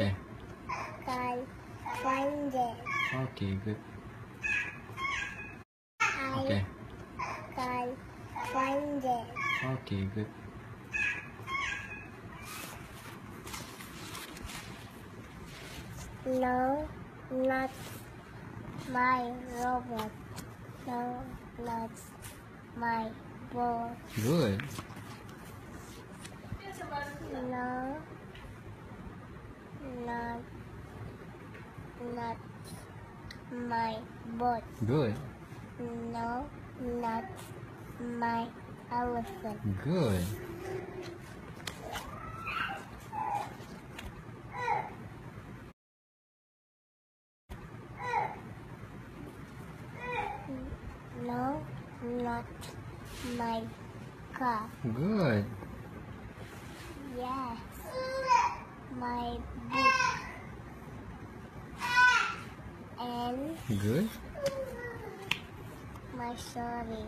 Okay. Can find it. Okay, good. I Okay. can find it. Okay, good. No, not my robot. No, not my ball. Good. Not my boat. Good. No, not my elephant. Good. No, not my car. Good. Good. my story.